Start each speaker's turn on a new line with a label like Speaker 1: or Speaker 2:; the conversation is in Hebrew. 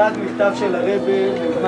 Speaker 1: קריאת מכתב של הרבי למען